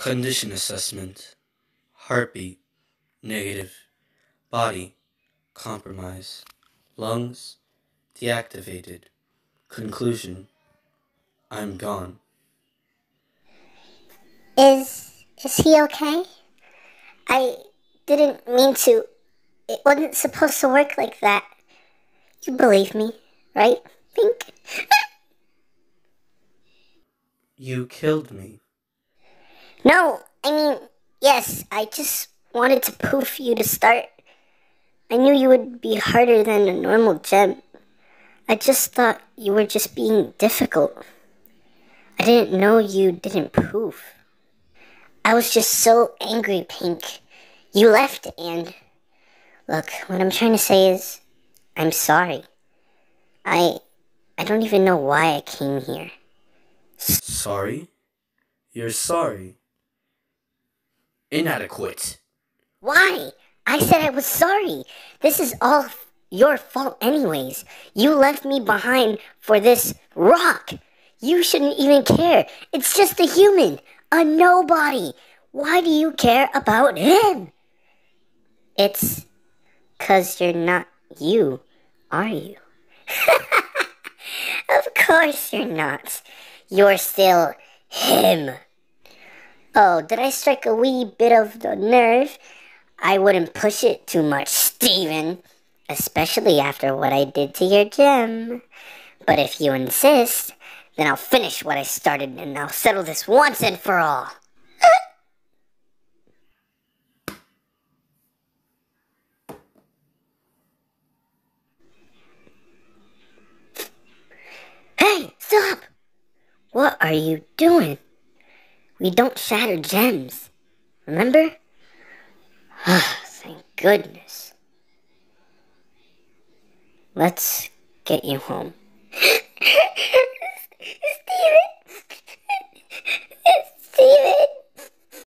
Condition assessment. Heartbeat. Negative. Body. Compromise. Lungs. Deactivated. Conclusion. I'm gone. Is is he okay? I didn't mean to. It wasn't supposed to work like that. You believe me, right, Pink? You killed me. No, I mean, yes, I just wanted to poof you to start. I knew you would be harder than a normal gem. I just thought you were just being difficult. I didn't know you didn't poof. I was just so angry, Pink. You left, and look, what I'm trying to say is, I'm sorry. I, I don't even know why I came here. Sorry? You're sorry. Inadequate. Why? I said I was sorry. This is all your fault, anyways. You left me behind for this rock. You shouldn't even care. It's just a human, a nobody. Why do you care about him? It's because you're not you, are you? of course you're not. You're still him. Oh, did I strike a wee bit of the nerve? I wouldn't push it too much, Steven. Especially after what I did to your gem. But if you insist, then I'll finish what I started and I'll settle this once and for all. hey, stop! What are you doing? We don't shatter gems. Remember? Ah, thank goodness. Let's get you home.